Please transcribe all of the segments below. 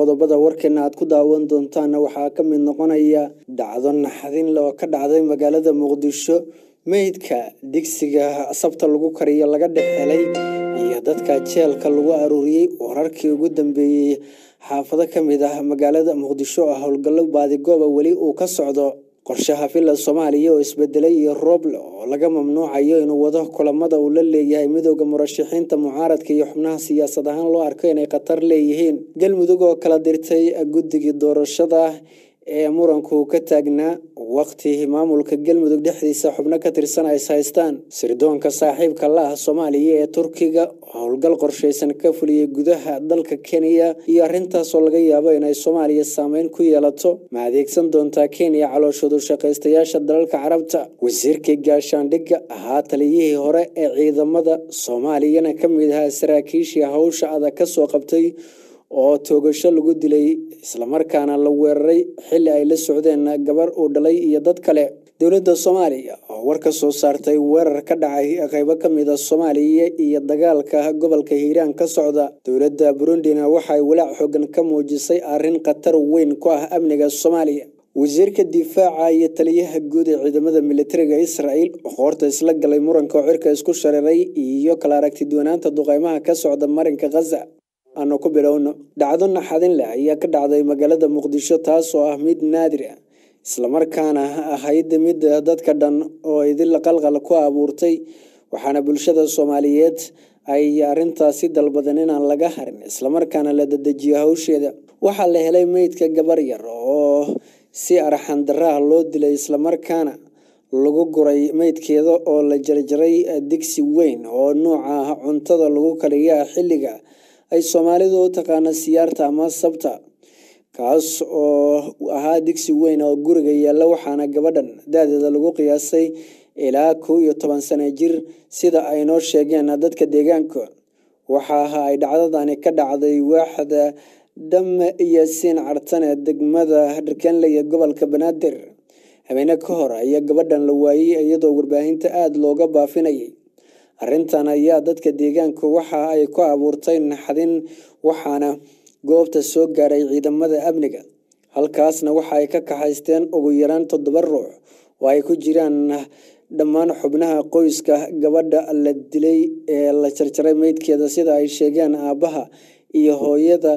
qodobada warkeena aad ku daawan doontaana waxaa ka mid noqonaya dhacdo naxdin le oo ka dhacday magaalada muqdisho meydka digsiga sabta lagu kariyo laga dhex helay iyo dadka jeelka lagu aruuriyey wararkii ugu dambeeyey. Xaafado ka mid ah magaalada muqdisho oo howlgallo baadigooba weli uu ka socdo qorshaha villa soomaaliya oo isbedelay iyo rooble oo laga mamnuucayo inuu wado kulamada uu la leeyahay midooda murashaxiinta mucaaradka iyo xubnaha siyaasad ahaan loo arko inay khatar leeyihiin. Galmudug oo kala dirtay guddigii doorashada ee muranku ka taagnaa waqti maamulka galmudug dhexdiisa xubno ka tirsan ay haystaan. Sirdoonka saaxiibka la ah soomaaliya ee turkiga howlgal qorshaysan ka fuliyey gudaha dalka kenya iyo arrintaasoo laga yaabo inay soomaaliya saameyn ku yeelato ma adeegsan doontaa kenya calooshoodu shaqaystayaasha dalalka carabta? Wasiirkii gaashaandhigga ahaa taliyihii hore ee ciidamada soomaaliyana ka mid ahaa saraakiishii hawsha adag ka soo qabtay oo toogasho lagu dilay islamarkaana la weeraray xilli ay la socdeen gabar uu dhalay iyo dad kale. Dowladda soomaaliya oo war ka soo saartay weerar ka dhacay qaybo ka mid a soomaaliya iyo dagaalka gobolka hiiraan ka socda dowladda burundina waxay walaac xoogan ka muujisay arrin khatar weyn ku ah amniga soomaaliya. Wasiirka difaaca iyo taliyaha guud ee ciidamada militariga israel oo qoorta isla galay muranka oo cirka isku shareeray iyo kala aragti duwanaanta duqeymaha ka socda marinka khaza aanu ku bilowno dhacdo naxadin leh ayaa ka dhacday magaalada muqdisho taas oo ah mid naadir ah islamarkaana ahayd mid dadka dhan oo idil qalqal ku abuurtay waxaana bulshada soomaaliyeed ay arrintaasi dalbadan inaan laga harin islamarkaana la dadejiyo hawsheeda. Waxaa la helay meydka gabar yar oo si arxandaraah loo dilay islamarkaana lagu guray meydkeeda oo la jarjaray digsi weyn oo nuuca cuntada lagu kariyaa xilliga ay soomaalidu u taqaana siyaarta ama sabta kaas oo ahaa digsi weyn oo guriga yaalla waxaana gabadhan da-deeda lagu qiyaasay ilaa kow iyo toban sano jir sida ay noo sheegeen dadka deegaanka. Waxa ay dhacdadani ka dhacday waaxda dhame iyo siin cartan ee degmada dharkenley ee gobolka banaadir. Habeene ka hor ayaa gabadhan la waayey iyadoo warbaahinta aada looga baafinayay arrintan ayaa dadka deegaanku waxa ay ku abuurtay naxdin waxaana goobta soo gaaray ciidamada amniga. Halkaasna waxa ay ka kaxaysteen ugu yaraan toddoba ruux oo ay ku jiraan dhammaan xubnaha qoyska gabadha la dilay ee la jarjaray meydkeeda sida ay sheegeen aabbaha iyo hooyada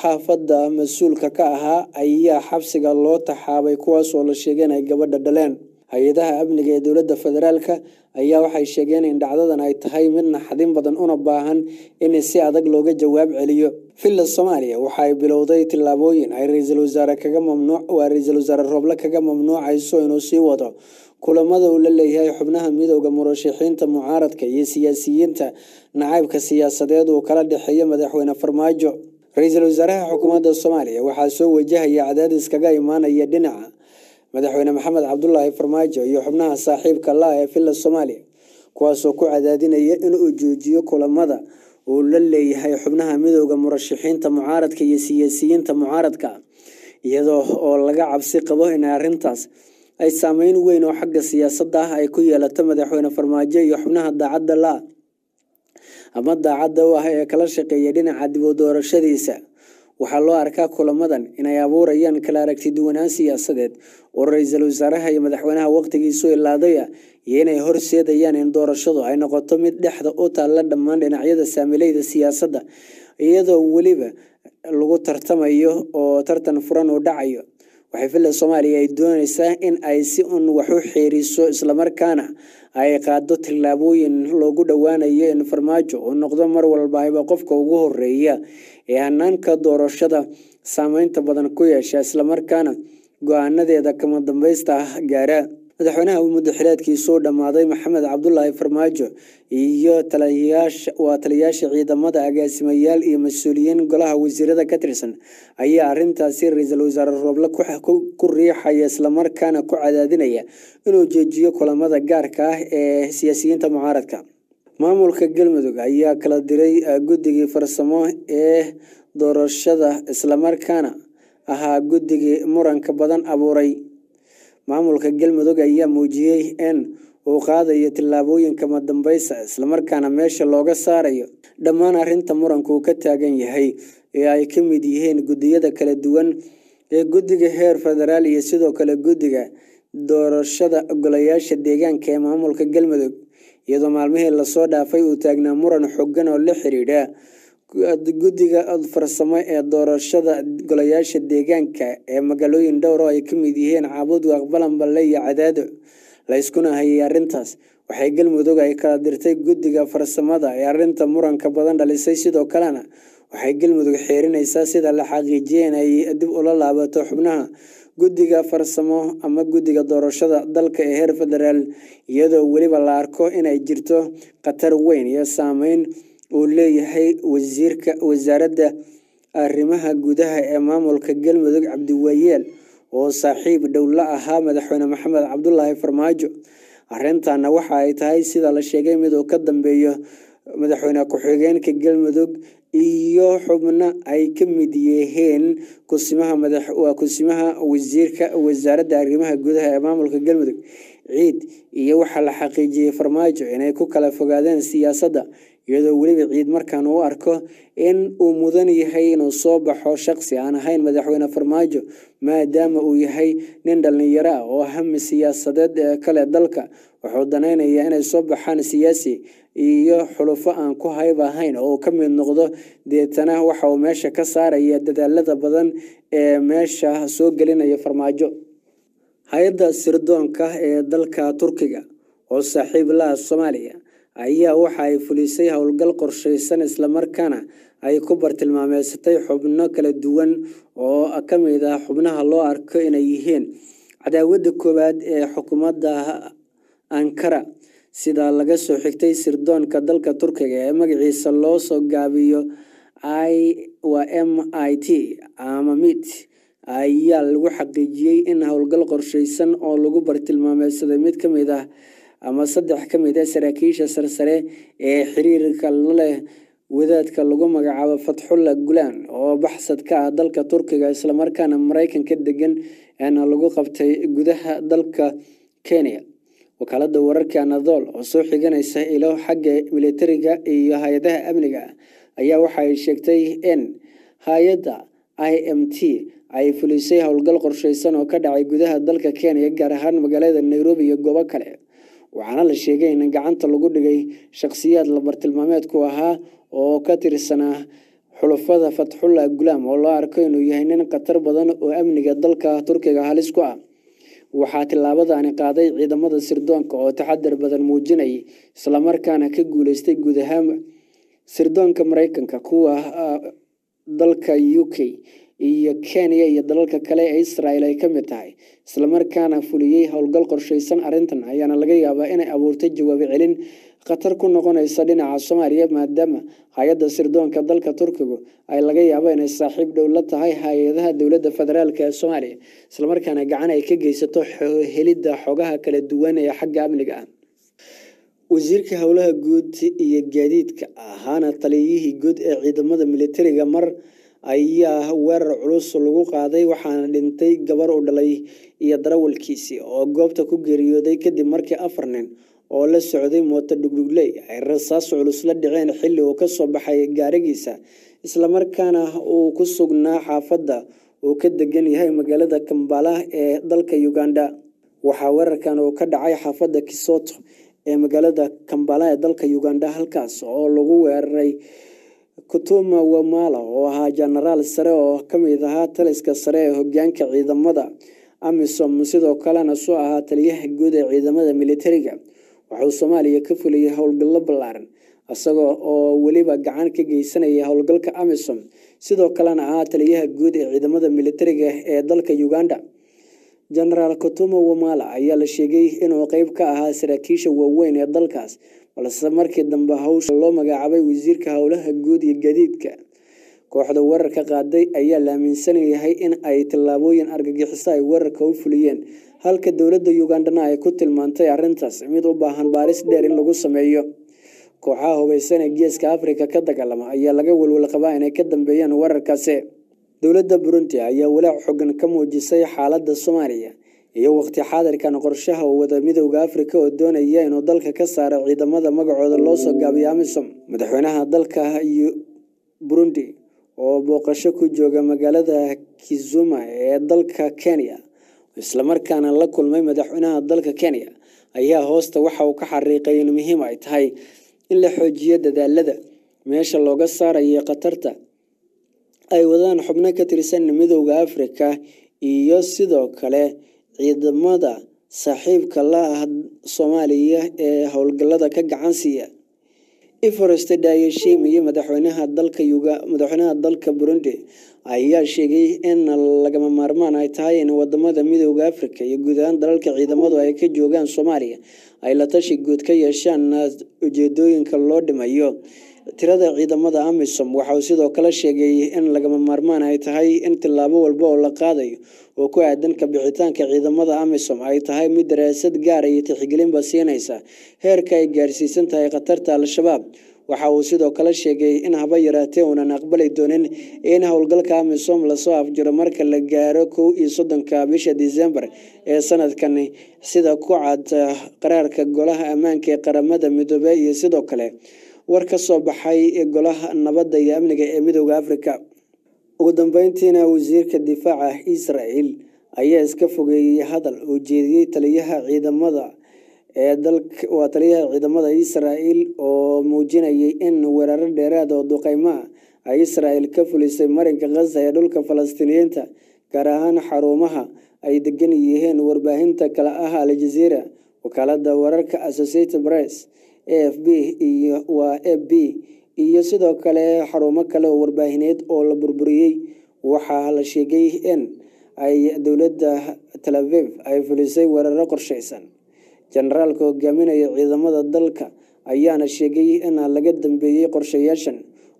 xaafadda mas'uulka ka ahaa ayaa xabsiga loo taxaabay kuwaas oo la sheegeen ay gabadha dhaleen. Hay'adaha amniga ee dowladda federaalka ayaa waxay sheegeen in dhacdadan ay tahay mid naxdin badan una baahan in si adag looga jawaab celiyo. Villa soomaaliya waxa ay bilowday tillaabooyin. Ay ra'iisul wasaare kaga mamnuuc waa ra'iisul wasaare rooble kaga mamnuucayso inuu sii wado. Kulamada uu la leeyahay xubnaha midooda murashaxiinta mucaaradka iyo siyaasiyiinta. Nacaybka siyaasadeed uu kala dhexeeyo madaxweyne farmaajo. Ra'iisul wasaaraha xukuumadda soomaaliya waxaa soo wajahaya cadaadis kaga imaanaya dhinaca madaxweyne maxamed cabdulaahi farmaajo iyo xubnaha saaxiibka la ee villa soomaaliya kuwaasoo ku cadaadinaya inuu joojiyo kulamada uu la leeyahay xubnaha midooda murashaxiinta mucaaradka iyo siyaasiyiinta mucaaradka iyadoo oo laga cabsi qabo in arrintaas ay saameyn weyn oo xagga siyaasadda ah ay ku yeelato madaxweyne farmaajo iyo xubnaha daacadda la ama daacadda u ah ee kala shaqeeya dhinaca dib doorashadiisa waxaa loo arkaa kulamadan inay abuurayaan kala aragti duwanaan siyaasadeed oo ra'iisul wasaaraha iyo madaxweynaha waqtigiisu ilaadaya iyo inay horseedayaan in doorashadu ay noqoto mid dhexda u taalla dhammaan dhinacyada saamileyda siyaasadda iyadoo weliba lagu tartamayo oo tartan furan uu dhacayo waxay villa soomaaliya ay doonaysaa in ay si un wax u xeeriso islamarkaana ay qaado tillaabooyin loogu dhowaanayo in farmaajo uu noqdo mar walbaba qofka ugu horreeya ee hanaanka doorashada saameynta badan ku yeesha islamarkaana go'aanadeeda kama dambaysta ah gaara madaxweynaha uu muddaxileedkiisuu dhammaaday maxamed cabdulaahi farmaajo. Iyo waa taliyaasha ciidamada agaasimayaal iyo mas'uuliyiin golaha wasiirada ka tirsan ayaa arrintaasi ra'iisul wasaare rooble ku riixaya islamarkaana ku cadaadinaya inuu joojiyo kulamada gaarka ah ee siyaasiyiinta mucaaradka. Maamulka galmudug ayaa kala diray guddigii farsamo ee doorashada islamarkaana ahaa guddigii muranka badan abuuray maamulka galmudug ayaa muujiyey in uu qaadayo tillaabooyinka madambeysa islamarkaana meesha looga saarayo dhammaan arrinta muranku uu ka taagan yahay ee ay ka mid yihiin guddiyada kala duwan ee guddiga heer federaal iyo sidoo kale guddiga doorashada golayaasha deegaanka ee maamulka galmudug iyadoo maalmihii la soo dhaafay uu taagnaa muran xooggan oo la xiriidha guddiga farsamo ee doorashada golayaasha deegaanka ee magaalooyin dhowr oo ay ka mid yihiin caabud aqbalan balle iyo cadaado la yskuna hayay arrintaas. Waxay galmudug ay kala dirtay guddiga farsamada ee arrinta muranka badan dhalisay. Sidoo kalena waxay galmudug xeerinaysaa sida la xaqiijiyay in ay dib ula laabato xubnaha guddiga farsamo ama guddiga doorashada dalka ee heer federaal iyadoo weliba la arko inay jirto khatar weyn iyo saameyn uu leeyahay wasiirka wasaaradda arrimaha gudaha ee maamulka galmudug cabdiwaayeel oo saaxiib dhow la ahaa madaxweyne maxamed cabdulaahi farmaajo. Arrintaana waxa ay tahay sida la sheegay mid uu ka dambeeyo madaxweyne ku-xigeenka galmudug iyo xubno ay ka mid yihiin kusimaha wasiirka wasaaradda arrimaha gudaha ee maamulka galmudug. Ciid iyo waxaa la xaqiijiyey farmaajo inay ku kala fogaadeen siyaasadda iyadoo weliba ciid markaan u arko in uu mudan yahay inuu soo baxo shaqsi aan ahayn madaxweyne farmaajo maadaama uu yahay nin dhallinyaro ah oo hami siyaasadeed ee kale dalka wuxuu danaynayaa inay soo baxaan siyaasi iyo xulufo aan ku hayb ahayn oo uu ka mid noqdo. Deetana waxa uu meesha ka saaraya dadaalada badan ee meesha soo gelinaya farmaajo. Hay'adda sirdoonka ee dalka turkiga oo saaxiib laha soomaaliya ayaa waxa ay fulisay howlgal qorshaysan islamarkaana ay ku bartilmaameysatay xubno kala duwan oo ka mid ah xubnaha loo arko inay yihiin cadaawadda koowaad ee xukuumadda ankara sida laga soo xigtay sirdoonka dalka turkiga ee magaciisa loo soo gaabiyo i waa m i t ama mit ayaa lagu xaqiijiyey in howlgal qorshaysan oo lagu bartilmaameysaday mid ka mid ah ama saddex ka mid ah saraakiisha sarsare ee xiriirka la leh wadaadka lagu magacaabo fatxulla gulaan oo baxsad ka ah dalka turkiga islamarkaana maraykanka degan eena lagu qabtay gudaha dalka kenya. Wakaalada wararka anadol oo soo xiganaysa ilo xagga militariga iyo hay'adaha amniga ayaa waxaay sheegtay in hay'adda i m t ay fulisay howlgal qorshaysan oo ka dhacay gudaha dalka kenya gaar ahaan magaalada nairobi iyo goobo kale waxaana la sheegay in gacanta lagu dhigay shakhsiyaad la bartilmaameedku ahaa oo ka tirsanaa xulufada fatxullah gulaam oo loo arko inuu yahay nin khatar badan oo amniga dalka turkiga halis ku ah. Waxaa tillaabadani qaaday ciidamada sirdoonka oo taxadar badan muujinayay islamarkaana ka guuleystay guud ahaan sirdoonka maraykanka kuwa dalka u k iyo kenya iyo dalalka kale ee israel ay ka mid tahay. Islamarkaana fuliyey howlgal qorshaysan arrintan ayaana laga yaabaa inay abuurtay jawaabo celin khatar ku noqonaysa dhinaca soomaaliya maadaama hay'adda sirdoonka dalka turkigu ay laga yaabo inay saaxiib dhow la tahay hay'adaha dowladda federaalk ee soomaaliya. Islamarkaana gacan ay ka geysato helidda xogaha kala duwan ee xagga amniga ah. Wasiirka howlaha guud iyo gaadiidka ahaana taliyihii guud ee ciidamada militariga mar ayaa weerar culus lagu qaaday waxaana dhintay gabar u dhalay iyo darawalkiisii oo goobta ku geeriyooday kadib markii afar nin oo la socday mooto dhugdhugley ay rasaas culus la dhiceen xilli uu ka soo baxay gaarigiisa islamarkaana uu ku sugnaa xaafadda uu ka degan yahay magaalada kambala ee dalka uganda. Waxaa weerarkan uu ka dhacay xaafadda kisoto ee magaalada kambala ee dalka uganda halkaas oo lagu weeraray kutuma wamala oo ahaa jenaraal sare oo ka mid ahaa taliska sare ee hogaanka ciidamada. Amisom sidoo kalena soo ahaa taliyaha guud ee ciidamada militariga. Waxauu soomaaliya ka fuliyey howlgallo ballaaran isagoo oo weliba gacan ka geysanaya howlgalka amisom. Sidoo kalena ahaa taliyaha guud ee ciidamada militariga ee dalka uganda. Jenaraal kutuma wamala ayaa la sheegay inuu qeyb ka ahaa saraakiisha waaweyn ee dalkaas balse markii dambe hawsha loo magacaabay wasiirka howlaha guud iyo gadiidka kooxda weerarka qaaday ayaa la aaminsan yahay in ay tillaabooyin argagixiso ay weerarka u fuliyeen. Halka dowladda ugandana ay ku tilmaantay arrintaas mid u baahan baaris dheer in lagu sameeyo. Kooxaha hubeysan ee geeska afrika ka dagaalama ayaa laga welwel qabaa inay ka dambeeyaan weerarkaasi dowladda burundi ayaa walaac xogan ka muujisay xaaladda soomaaliya iyo waqti xaadirkan qorshaha wada midowda afrika oo doonaya inuu dalka ka saaro ciidamada magacooda loo soo gaabiyo amisom. Madaxweynaha dalka burundi oo booqasho ku jooga magaalada kizuma ee dalka kenya islamarkaana la kulmay madaxweynaha dalka kenya ayaa hoosta waxa uu ka xariiqay in muhiim ay tahay in la xoojiyo dadaalada meesha looga saarayo khatarta ay wadaan xubno ka tirsan midooda afrika iyo sidoo kale ciidamada saaxiibka la ah soomaaliya ee howlgalada ka gacan siiya. Eforest iyo madaxweynaha dalka madaxweynaha dalka burundi ayaa sheegay in lagama maarmaan ay tahay in waddamada midooda afrika iyo guud ahaan dalalka ciidamadu ay ka joogaan soomaaliya ay la tashi guud ka yeeshaan ujeedooyinka loo dhimayo tirada ciidamada amisom waxa uu sidoo kale sheegay in lagama maarmaan ay tahay in tillaabo walba oo la qaadayo oo ku aadan ka bixitaanka ciidamada amisom ay tahay mid daraasad gaara iyo tixgelinba siinaysa. Heerka ay gaarsiisan tahay khatarta al-shabaab waxa uu sidoo kale sheegay in haba yaraatee uunan aqbali doonin in howlgalka amisom la soo afjiro marka la gaaro kow iyo soddonka bisha disembar ee sanadkan sida ku cad qaraarka golaha ammaanka ee qaramada midoobey iyo sidoo kale war ka soo baxay golaha nabadda iyo amniga ee midooda afrika. Ugu dambeyntiina wasiirka difaaca israel ayaa iska fogeeyey hadal uu jeediyey taliyaha ciidamada ee waa taliyaha ciidamada israel oo muujinayay in weeraro dheeraad oo duqeymo ah ay israel ka fulisay marinka khaza ee dhulka falastiiniyiinta gaar ahaan xarumaha ay degan yihiin warbaahinta kale ah aljazeera wakaalada wararka associated press f b iyo waa f b. Iyo sidoo kale xarumo kale oo warbaahineed oo la burburiyey waxaa la sheegay in ay dowladda tel aviv ay fulisay weeraro qorsheysan generaalka hogaaminaya ciidamada dalka ayaana sheegay in laga dambeeyey qorshayaashan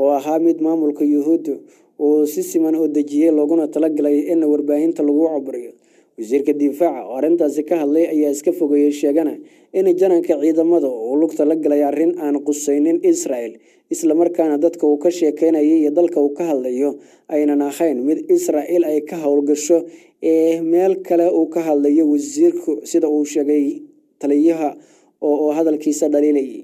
oo ahaa mid maamulka yuhuuddu uu si siman oo dejiyey looguna talagalay in warbaahinta lagu caburiyo wasiirka difaaca oo arrintaasi ka hadlay ayaa iska fogeeyey sheegana in jananka ciidamada uu lugta la galay arrin aan qusaynin israel islamarkaana dadka uu ka sheekeynayay iyo dalka uu ka hadlayo aynan ahayn. Mid israel ay ka howlgasho ee meel kale uu ka hadlayo wasiirku sida uu sheegay taliyaha oo hadalkiisa dhaliilayay